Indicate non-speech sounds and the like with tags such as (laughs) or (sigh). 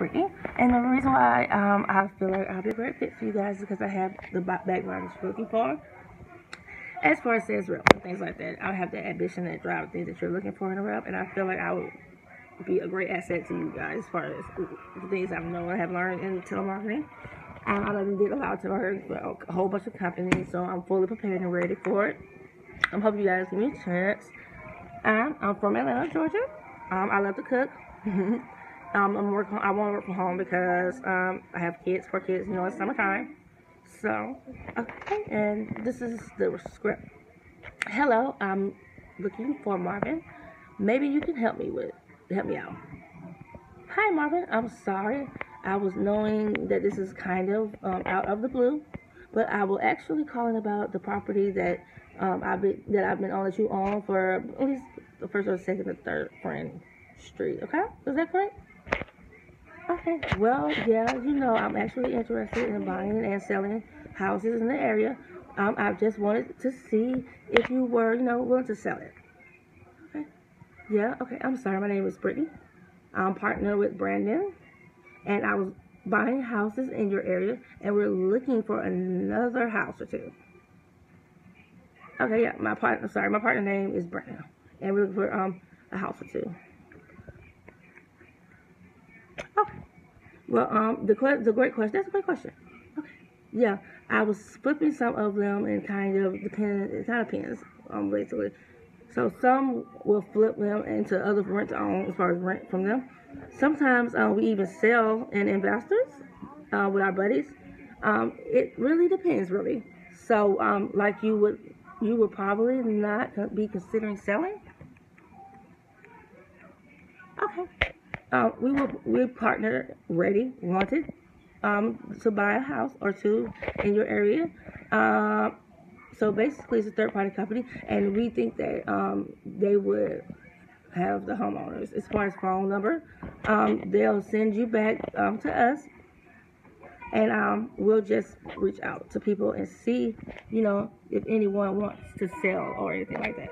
And the reason why um, I feel like I'll be a great fit for you guys is because I have the background that you're looking for. As far as sales rep and things like that, I have the ambition and drive things that you're looking for in a rep, and I feel like I would be a great asset to you guys as far as the things I've known have learned in telemarketing. Um, I done did a lot of learn for a whole bunch of companies, so I'm fully prepared and ready for it. I'm hoping you guys give me a chance. Um, I'm from Atlanta, Georgia. Um, I love to cook. (laughs) Um, I'm working. I want to work from home because um, I have kids, four kids. You know, it's summertime. So, okay, and this is the script. Hello, I'm looking for Marvin. Maybe you can help me with help me out. Hi, Marvin. I'm sorry. I was knowing that this is kind of um, out of the blue, but I will actually calling about the property that um, I've been that I've been on that you own for at least the first or second or third friend street. Okay, is that correct? Okay, well, yeah, you know, I'm actually interested in buying and selling houses in the area. Um, I just wanted to see if you were, you know, willing to sell it. Okay. Yeah, okay. I'm sorry. My name is Brittany. I'm partnered with Brandon, and I was buying houses in your area, and we're looking for another house or two. Okay, yeah, my partner, sorry, my partner name is Brandon, and we're looking for um a house or two. Well, um, the the great question. That's a great question. Okay. Yeah, I was flipping some of them and kind of depend. It kind of depends, um, basically. So some will flip them into other rent to own as far as rent from them. Sometimes um, we even sell in investors uh, with our buddies. Um, it really depends, really. So, um, like you would, you would probably not be considering selling. Okay uh, we will we partner ready wanted um, to buy a house or two in your area. Uh, so basically, it's a third party company, and we think that um, they would have the homeowners as far as phone number. Um, they'll send you back um, to us, and um, we'll just reach out to people and see, you know, if anyone wants to sell or anything like that.